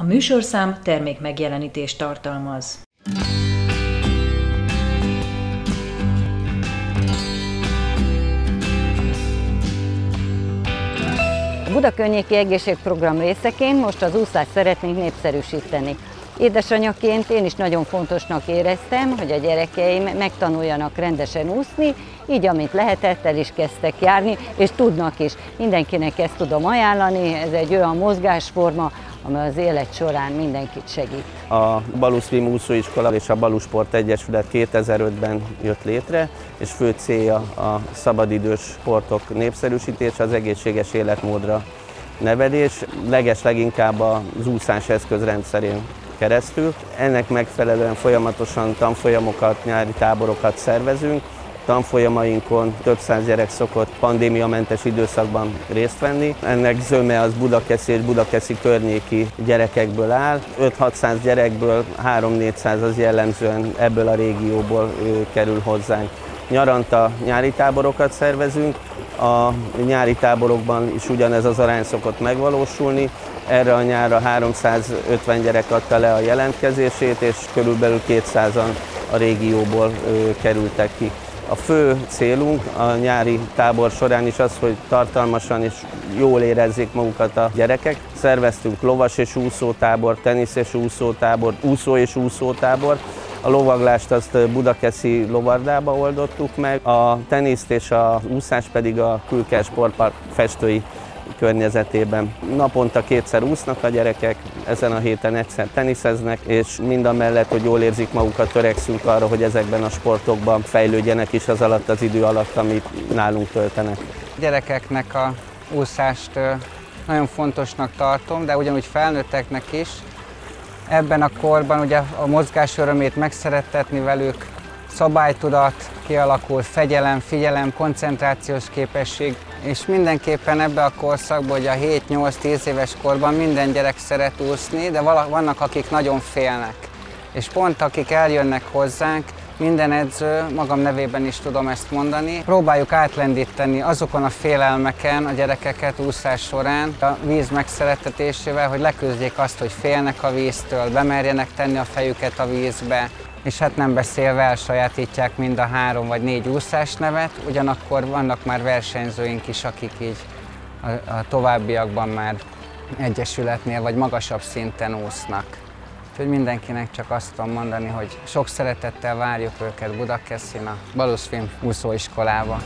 A műsorszám termék megjelenítést tartalmaz. A Budakörnyéki Egészségprogram részeként most az úszást szeretnénk népszerűsíteni. Édesanyaként én is nagyon fontosnak éreztem, hogy a gyerekeim megtanuljanak rendesen úszni, így amint lehetett, el is kezdtek járni, és tudnak is. Mindenkinek ezt tudom ajánlani, ez egy olyan mozgásforma, ami az élet során mindenkit segít. A Baluszvim úszóiskola és a Balusport Egyesület 2005-ben jött létre, és fő célja a szabadidős sportok népszerűsítése, az egészséges életmódra nevelés, leges leginkább az úszás eszközrendszerén keresztül. Ennek megfelelően folyamatosan tanfolyamokat, nyári táborokat szervezünk, tanfolyamainkon több száz gyerek szokott pandémiamentes időszakban részt venni. Ennek zöme az Budakeszi és Budakeszi környéki gyerekekből áll. 5-600 gyerekből 3-400 az jellemzően ebből a régióból kerül hozzánk. Nyaranta nyári táborokat szervezünk, a nyári táborokban is ugyanez az arány szokott megvalósulni. Erre a nyárra 350 gyerek adta le a jelentkezését, és körülbelül 200-an a régióból kerültek ki. A fő célunk a nyári tábor során is az, hogy tartalmasan és jól érezzék magukat a gyerekek. Szerveztünk lovas és úszótábor, tenisz és úszótábor, úszó és úszótábor. A lovaglást azt Budakeszi lovardába oldottuk meg, a teniszt és a úszás pedig a Külker Sportpark festői környezetében. Naponta kétszer úsznak a gyerekek, ezen a héten egyszer teniszeznek, és mind a mellett, hogy jól érzik magukat, törekszünk arra, hogy ezekben a sportokban fejlődjenek is az alatt az idő alatt, amit nálunk töltenek. A gyerekeknek a úszást nagyon fontosnak tartom, de ugyanúgy felnőtteknek is. Ebben a korban ugye a mozgás örömét megszerettetni velük, szabálytudat kialakul, fegyelem, figyelem, koncentrációs képesség, és mindenképpen ebbe a korszakban, hogy a 7-8-10 éves korban minden gyerek szeret úszni, de vannak, akik nagyon félnek. És pont akik eljönnek hozzánk, minden edző, magam nevében is tudom ezt mondani, próbáljuk átlendíteni azokon a félelmeken a gyerekeket úszás során a víz megszerettetésével, hogy leküzdjék azt, hogy félnek a víztől, bemerjenek tenni a fejüket a vízbe, és hát nem beszélve elsajátítják mind a három vagy négy úszás nevet, ugyanakkor vannak már versenyzőink is, akik így a, a továbbiakban már egyesületnél vagy magasabb szinten úsznak. Úgyhogy mindenkinek csak azt tudom mondani, hogy sok szeretettel várjuk őket Budakeszin a Baluszfilm úszóiskolába.